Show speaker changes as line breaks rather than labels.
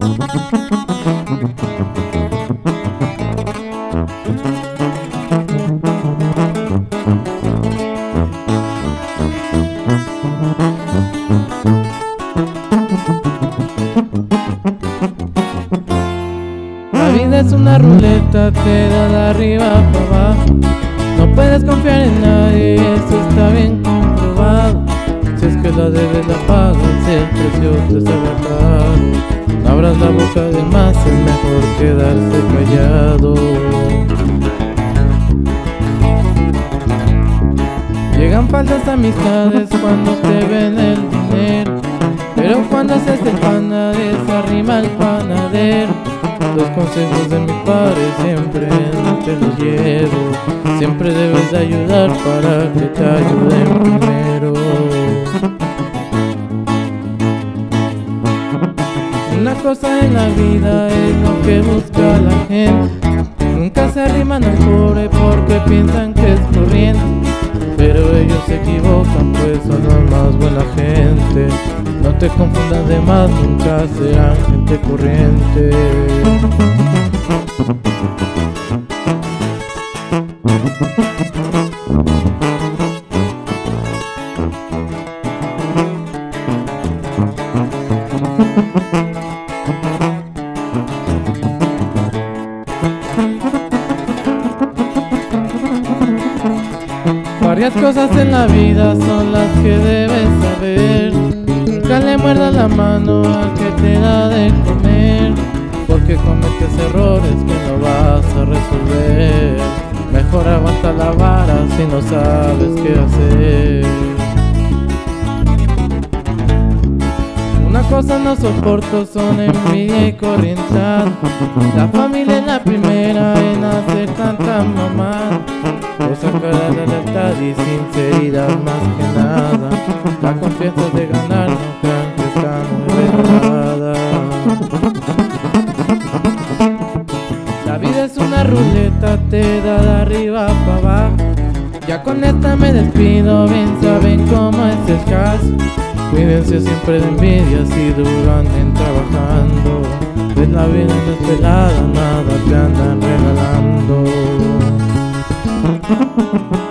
La vida es una ruleta, te da de arriba para abajo. No puedes confiar en nadie, eso está bien comprobado. Si es que la debes la pagas, el precio te sale caro. No abras la boca de más, es mejor quedarse callado. Llegan falsas amistades cuando te ven el dinero. Pero cuando haces el panadero, arrima el panadero. Los consejos de mi padre siempre te los llevo. Siempre debes de ayudar para que te ayuden primero. Cosa en la vida es lo que busca la gente. Nunca se arriman al pobre porque piensan que es corriente. Pero ellos se equivocan, pues son la más buena gente. No te confundas de más, nunca serán gente corriente. Varias cosas en la vida son las que debes saber. Nunca le muerdas la mano al que te da de comer, porque cometes errores que no vas a resolver. Mejor aguanta la vara si no sabes qué hacer. Una cosa no soporto son envidia y corrientada. La familia es la primera en hacer tanta mamá. Sacar la lealtad y sinceridad más que nada. La confianza de ganar que está muy regalada. La vida es una ruleta, te da de arriba para abajo. Ya con esta me despido, bien saben cómo es el caso. Cuídense siempre de envidias y duro Ha ha ha ha!